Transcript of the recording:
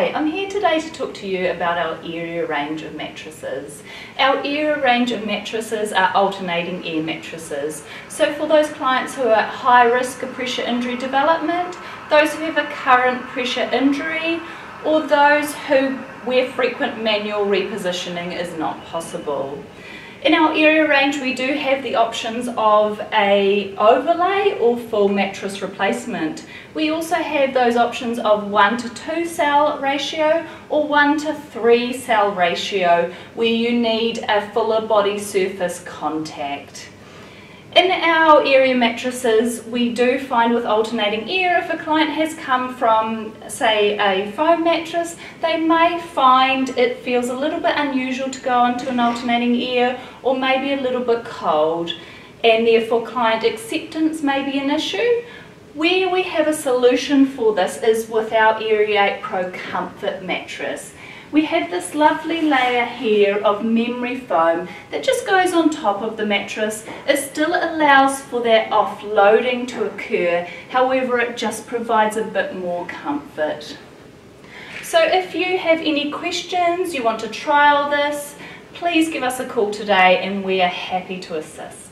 Hi, I'm here today to talk to you about our Aeria range of mattresses. Our Aeria range of mattresses are alternating air mattresses. So for those clients who are at high risk of pressure injury development, those who have a current pressure injury, or those who where frequent manual repositioning is not possible. In our Aeria range we do have the options of a overlay or full mattress replacement. We also have those options of 1 to 2 cell ratio or 1 to 3 cell ratio where you need a fuller body surface contact. In our Aeria mattresses, we do find with alternating air, if a client has come from, say, a foam mattress, they may find it feels a little bit unusual to go onto an alternating air or maybe a little bit cold, and therefore client acceptance may be an issue. Where we have a solution for this is with our Aeria Pro Comfort mattress we have this lovely layer here of memory foam that just goes on top of the mattress. It still allows for that offloading to occur, however it just provides a bit more comfort. So if you have any questions, you want to trial this, please give us a call today and we are happy to assist.